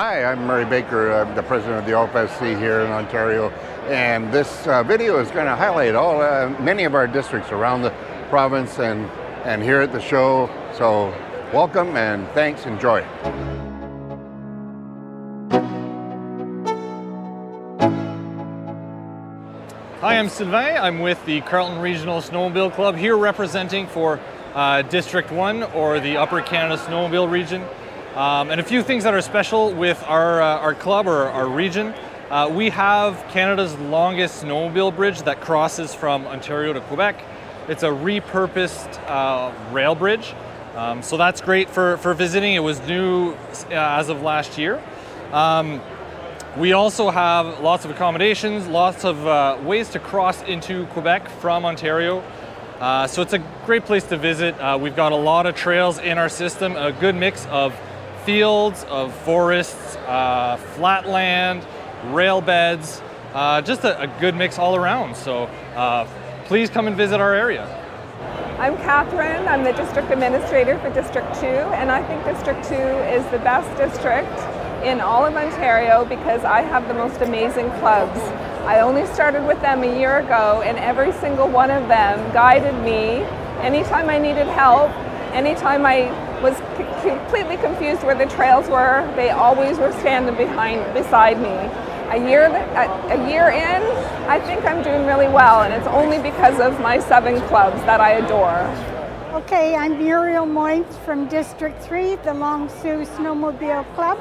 Hi, I'm Murray Baker, I'm the president of the OFSC here in Ontario, and this uh, video is going to highlight all uh, many of our districts around the province and, and here at the show. So welcome and thanks, enjoy. Hi, I'm Sylvain. I'm with the Carlton Regional Snowmobile Club here representing for uh, District 1 or the Upper Canada Snowmobile region. Um, and a few things that are special with our, uh, our club or our region. Uh, we have Canada's longest snowmobile bridge that crosses from Ontario to Quebec. It's a repurposed uh, rail bridge. Um, so that's great for, for visiting. It was new uh, as of last year. Um, we also have lots of accommodations, lots of uh, ways to cross into Quebec from Ontario. Uh, so it's a great place to visit. We've got a lot of trails in our system, a good mix of fields, of forests, uh, flat land, rail beds, uh, just a, a, good mix all around. So uh, please come and visit our area. I'm Catherine. I'm the district administrator for District 2, and I think District 2 is the best district in all of Ontario because I have the most amazing clubs. I only started with them a year ago and every single one of them guided me anytime I needed help, anytime I was completely confused where the trails were, they always were standing behind beside me. A year, a, a year in, I think I'm doing really well and it's only because of my seven clubs that I adore. Okay, I'm Muriel Moynes from District 3, the Long Sault Snowmobile Club.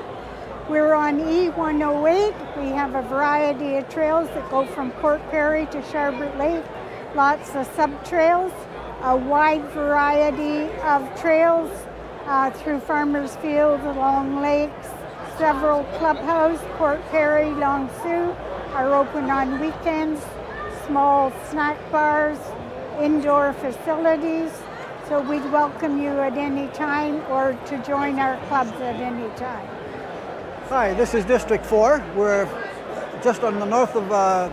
We're on E108. We have a variety of trails that go from Port Perry to Sharbot Lake. Lots of sub-trails, a wide variety of trails uh, through Farmers Field, along lakes. Several clubhouses, Port Perry, Long Sault, are open on weekends. Small snack bars, indoor facilities. So we'd welcome you at any time or to join our clubs at any time. Hi, this is District 4. We're just on the north of uh,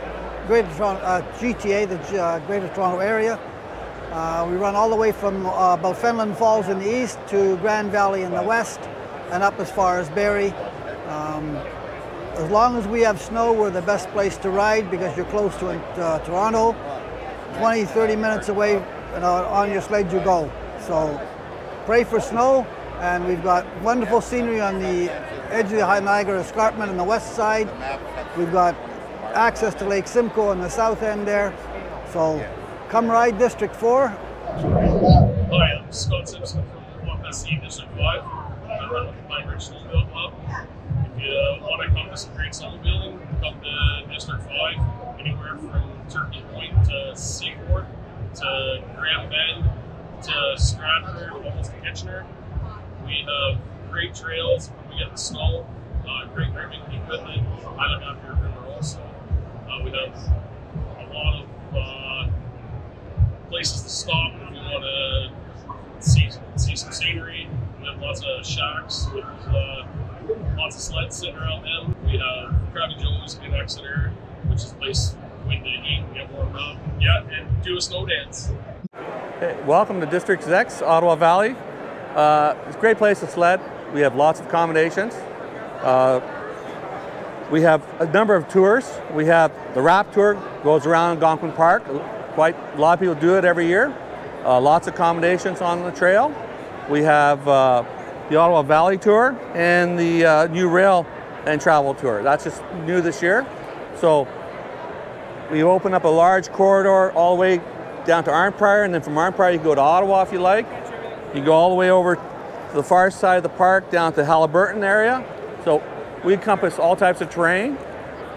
Greater Toronto, uh, GTA, the uh, Greater Toronto area. Uh, we run all the way from uh, about Fenelon Falls in the east to Grand Valley in the west and up as far as Barrie. Um, as long as we have snow, we're the best place to ride because you're close to uh, Toronto. 20, 30 minutes away and on your sled you go. So pray for snow and we've got wonderful scenery on the edge of the High Niagara Escarpment on the west side. We've got access to Lake Simcoe on the south end there. So come ride District 4. Hi, I'm Scott Simpson from OFSC District 5. I run the Pine Ridge Snowmobile Club. If you want to come to some great snowmobiling, come to District 5, anywhere from Turkey Point to Seaforth to Grand Bend to Stratford, almost to Kitchener. We have great trails when we get the snow, uh, great gripping equipment. I look after your groomer also. Uh, we have a lot of uh, places to stop if you want to see, see some scenery. We have lots of shacks with uh, lots of sleds sitting around them. We have Crabby Joe's in Exeter, which is a place when to eat and get warmed up. Yeah, and do a snow dance. Hey, welcome to District 6, Ottawa Valley. Uh, it's a great place to sled. We have lots of accommodations. Uh, we have a number of tours. We have the RAP tour, goes around Algonquin Park. Quite a lot of people do it every year. Uh, lots of accommodations on the trail. We have uh, the Ottawa Valley tour and the uh, new rail and travel tour. That's just new this year. So we open up a large corridor all the way down to Arnprior, and then from Arnprior you can go to Ottawa if you like. You go all the way over to the far side of the park down to Haliburton area. So we encompass all types of terrain.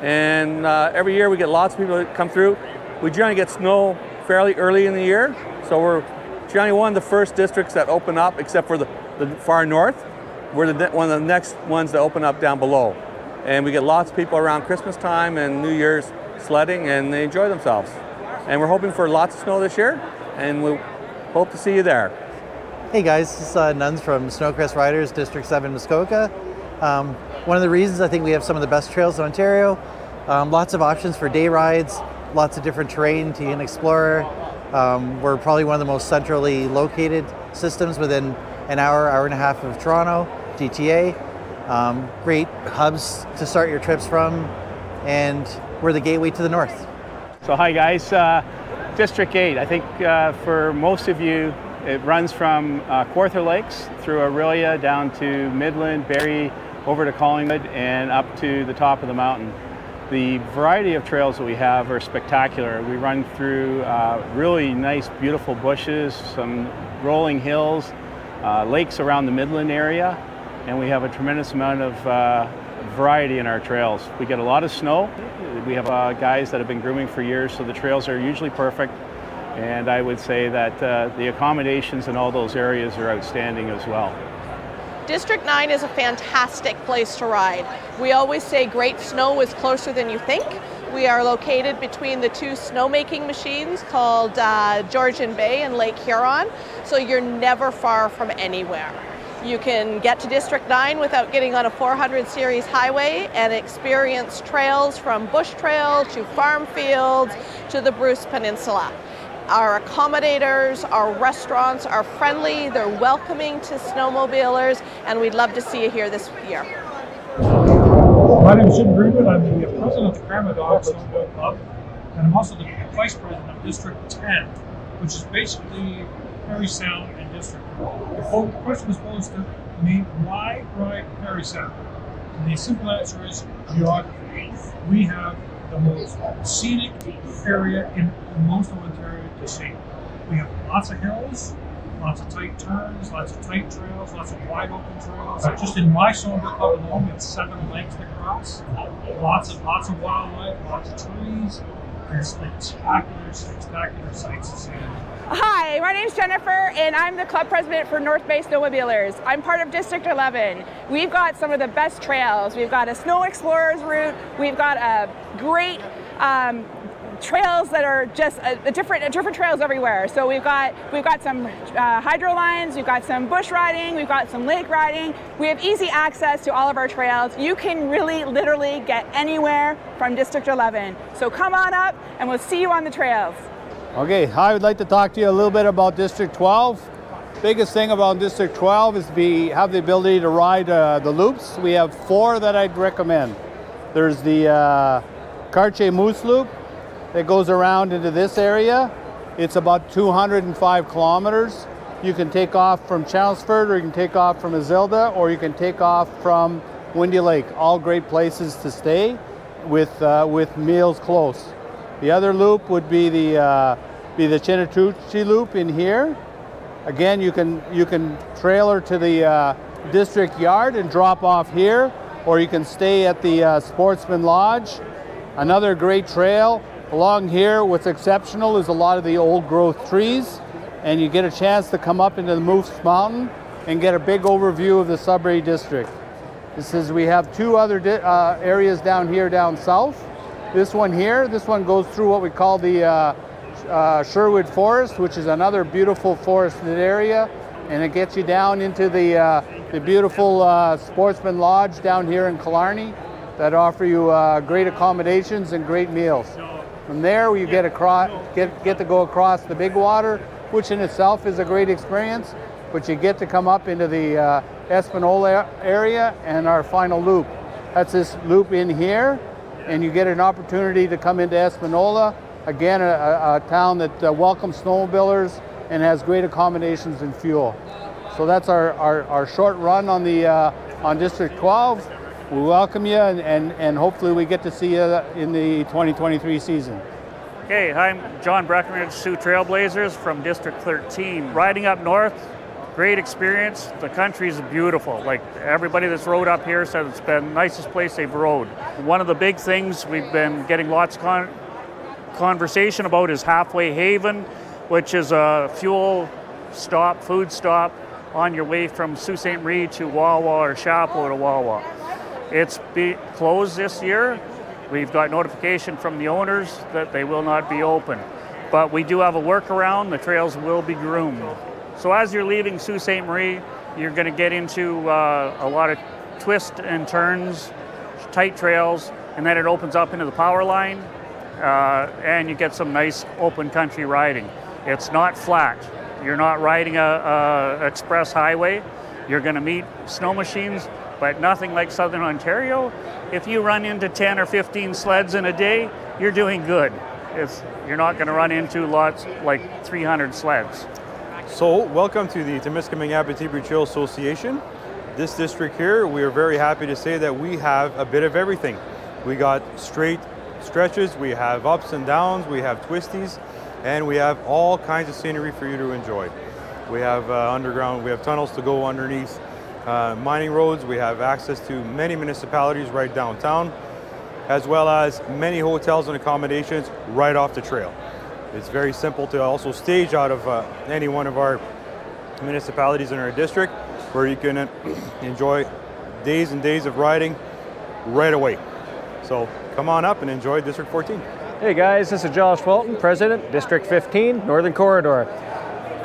And uh, every year we get lots of people that come through. We generally get snow fairly early in the year. So we're generally one of the first districts that open up, except for the, the far north. We're the, one of the next ones that open up down below. And we get lots of people around Christmas time and New Year's sledding and they enjoy themselves. And we're hoping for lots of snow this year and we hope to see you there. Hey guys, this is uh, Nuns from Snowcrest Riders, District 7 Muskoka. Um, one of the reasons I think we have some of the best trails in Ontario, um, lots of options for day rides, lots of different terrain to an explorer. Um, we're probably one of the most centrally located systems within an hour, hour and a half of Toronto, GTA. Um, great hubs to start your trips from, and we're the gateway to the north. So hi guys, uh, District 8, I think uh, for most of you it runs from uh, Kawartha Lakes through Orillia down to Midland, Barrie, over to Collingwood and up to the top of the mountain. The variety of trails that we have are spectacular. We run through uh, really nice, beautiful bushes, some rolling hills, uh, lakes around the Midland area, and we have a tremendous amount of uh, variety in our trails. We get a lot of snow. We have uh, guys that have been grooming for years, so the trails are usually perfect. And I would say that uh, the accommodations in all those areas are outstanding as well. District 9 is a fantastic place to ride. We always say great snow is closer than you think. We are located between the two snowmaking machines called uh, Georgian Bay and Lake Huron, so you're never far from anywhere. You can get to District 9 without getting on a 400 series highway and experience trails from bush trail to farm fields to the Bruce Peninsula. Our accommodators, our restaurants are friendly, they're welcoming to snowmobilers, and we'd love to see you here this year. My name is Jim Greenwood. I'm the president of the Gramma Snowmobile Club, and I'm also the vice president of District 10, which is basically Parry Sound and District. The question was posed to me, why ride Parry Sound? And the simple answer is geography. We have the most scenic area in most of Ontario to see. We have lots of hills, lots of tight turns, lots of tight trails, lots of wide open trails. Just in my snowmobile club alone, we have seven lakes to cross. Lots of lots of wildlife, lots of trees, and spectacular, spectacular sights to see. Hi, my name's Jennifer and I'm the club president for North Bay Snowmobilers. I'm part of District 11. We've got some of the best trails. We've got a Snow Explorers route. We've got a great um, trails that are just a, a different a different trails everywhere. So we've got we've got some uh, hydro lines, we've got some bush riding, we've got some lake riding. We have easy access to all of our trails. You can really literally get anywhere from District 11. So come on up and we'll see you on the trails. Okay, I would like to talk to you a little bit about District 12. Biggest thing about District 12 is we have the ability to ride uh, the loops. We have four that I'd recommend. There's the uh, Cartier Moose Loop, that goes around into this area. It's about 205 kilometers. You can take off from Chelmsford or you can take off from Azilda or you can take off from Windy Lake. All great places to stay with, uh, with meals close. The other loop would be the, uh, be the Chiniguchi loop in here. Again, you can, you can trailer to the uh, district yard and drop off here or you can stay at the uh, Sportsman Lodge. Another great trail Along here, what's exceptional is a lot of the old growth trees, and you get a chance to come up into the Moose Mountain and get a big overview of the Sudbury district. This is, we have two other uh, areas down here down south. This one here, this one goes through what we call the uh, uh, Sherwood Forest, which is another beautiful forested area, and it gets you down into the, uh, the beautiful uh, Sportsman Lodge down here in Killarney that offer you uh, great accommodations and great meals. From there, you get across, get get to go across the big water, which in itself is a great experience. But you get to come up into the uh, Espanola area and our final loop. That's this loop in here, and you get an opportunity to come into Espanola, again, a, a town that uh, welcomes snowmobilers and has great accommodations and fuel. So that's our, our, our short run on the uh, on District 12 we welcome you and, and, and hopefully we get to see you in the 2023 season. Okay, I'm John Breckenridge, Sault Trailblazers from District 13. Riding up north, great experience. The country is beautiful. Like everybody that's rode up here said it's been the nicest place they've rode. One of the big things we've been getting lots of con conversation about is Halfway Haven, which is a fuel stop, food stop on your way from Sault Ste. Marie to Wawa or Chapleau to Wawa. It's closed this year. We've got notification from the owners that they will not be open. But we do have a workaround. The trails will be groomed. So as you're leaving Sault Ste. Marie, you're going to get into uh, a lot of twists and turns, tight trails, and then it opens up into the power line, uh, and you get some nice open country riding. It's not flat. You're not riding a, a express highway. You're going to meet snow machines but nothing like Southern Ontario. If you run into 10 or 15 sleds in a day, you're doing good. It's, you're not going to run into lots like 300 sleds. So, welcome to the Temiskaming Abitibi Trail Association. This district here, we are very happy to say that we have a bit of everything. We got straight stretches, we have ups and downs, we have twisties, and we have all kinds of scenery for you to enjoy. We have uh, underground, we have tunnels to go underneath uh, mining roads, we have access to many municipalities right downtown, as well as many hotels and accommodations right off the trail. It's very simple to also stage out of uh, any one of our municipalities in our district where you can uh, enjoy days and days of riding right away. So come on up and enjoy District 14. Hey guys, this is Josh Walton, President, District 15, Northern Corridor.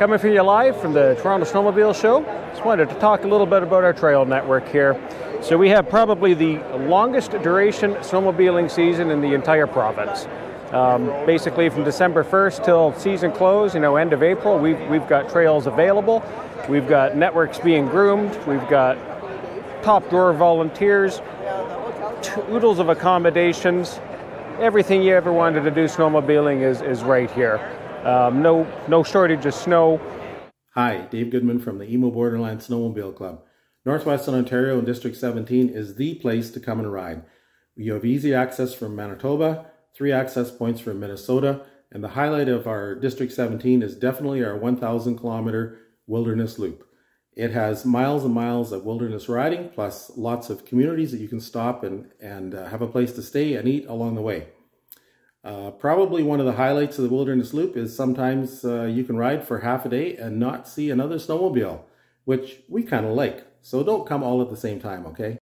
Coming for you live from the Toronto Snowmobile Show. Just wanted to talk a little bit about our trail network here. So we have probably the longest duration snowmobiling season in the entire province. Um, basically from December 1st till season close, you know, end of April, we've, we've got trails available. We've got networks being groomed. We've got top drawer volunteers, oodles of accommodations. Everything you ever wanted to do snowmobiling is, is right here. Um, no, no shortage of snow. Hi, Dave Goodman from the Emo Borderland Snowmobile Club. Northwestern Ontario and District 17 is the place to come and ride. You have easy access from Manitoba, three access points from Minnesota, and the highlight of our District 17 is definitely our 1,000 kilometer wilderness loop. It has miles and miles of wilderness riding, plus lots of communities that you can stop and, and uh, have a place to stay and eat along the way. Uh, probably one of the highlights of the wilderness loop is sometimes uh, you can ride for half a day and not see another snowmobile, which we kind of like. So don't come all at the same time, okay?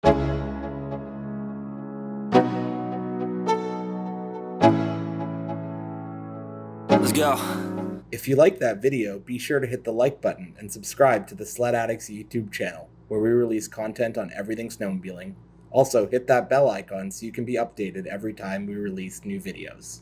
Let's go. If you like that video, be sure to hit the like button and subscribe to the Sledaddicz YouTube channel, where we release content on everything snowmobiling. Also, hit that bell icon so you can be updated every time we release new videos.